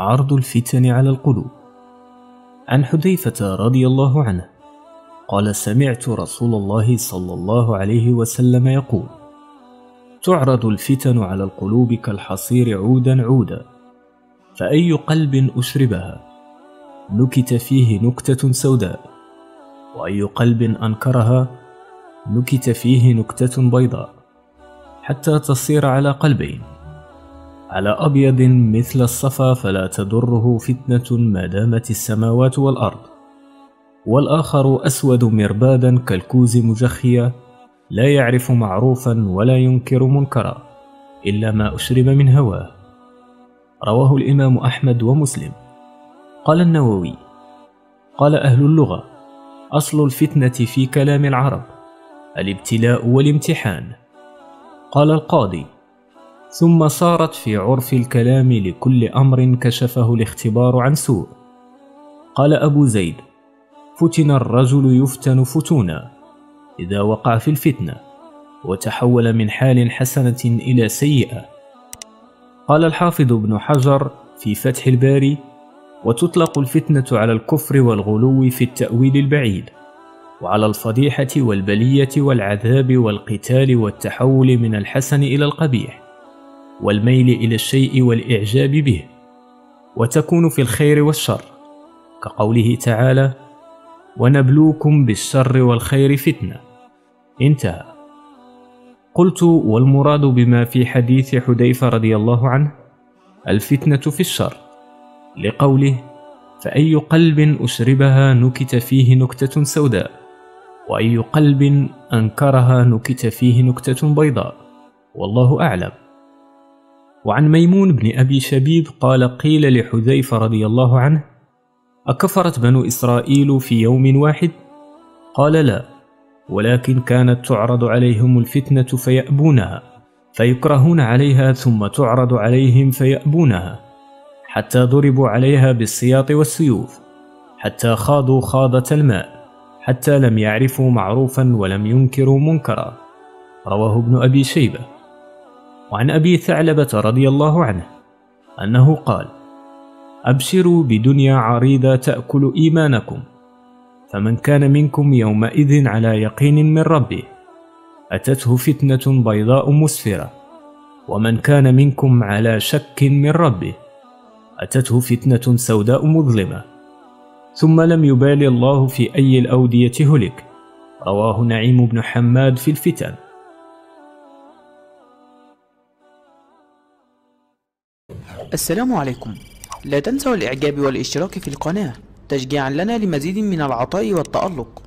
عرض الفتن على القلوب. عن حذيفة رضي الله عنه قال سمعت رسول الله صلى الله عليه وسلم يقول تعرض الفتن على القلوب كالحصير عودا عودا فأي قلب أشربها؟ نكت فيه نكتة سوداء وأي قلب أنكرها؟ نكت فيه نكتة بيضاء حتى تصير على قلبين. على أبيض مثل الصفا فلا تضره فتنة ما دامت السماوات والأرض. والآخر أسود مربادا كالكوز مجخيا لا يعرف معروفا ولا ينكر منكرا إلا ما أشرب من هواه. رواه الإمام أحمد ومسلم. قال النووي قال أهل اللغة أصل الفتنة في كلام العرب الابتلاء والامتحان. قال القاضي ثم صارت في عرف الكلام لكل أمر كشفه الاختبار عن سوء. قال أبو زيد فتن الرجل يفتن فتونا إذا وقع في الفتنة وتحول من حال حسنة إلى سيئة. قال الحافظ ابن حجر في فتح الباري وتطلق الفتنة على الكفر والغلو في التأويل البعيد وعلى الفضيحة والبلية والعذاب والقتال والتحول من الحسن إلى القبيح. والميل إلى الشيء والإعجاب به وتكون في الخير والشر. كقوله تعالى ونبلوكم بالشر والخير فتنة. انتهى. قلت والمراد بما في حديث حذيفة رضي الله عنه؟ الفتنة في الشر. لقوله فأي قلب أشربها نكت فيه نكتة سوداء وأي قلب أنكرها نكت فيه نكتة بيضاء. والله أعلم. وعن ميمون بن أبي شبيب قال قيل لحذيفة رضي الله عنه أكفرت بنو إسرائيل في يوم واحد؟ قال لا ولكن كانت تعرض عليهم الفتنة فيأبونها فيكرهون عليها ثم تعرض عليهم فيأبونها حتى ضربوا عليها بالسياط والسيوف حتى خاضوا خاضة الماء حتى لم يعرفوا معروفا ولم ينكروا منكرا رواه ابن أبي شيبة وعن أبي ثعلبة رضي الله عنه أنه قال أبشروا بدنيا عريضة تأكل إيمانكم فمن كان منكم يومئذ على يقين من ربه أتته فتنة بيضاء مسفرة ومن كان منكم على شك من ربه أتته فتنة سوداء مظلمة ثم لم يبال الله في أي الأودية هلك رواه نعيم بن حماد في الفتن. السلام عليكم. لا تنسوا الإعجاب والإشتراك في القناة تشجيعا لنا لمزيد من العطاء والتألق.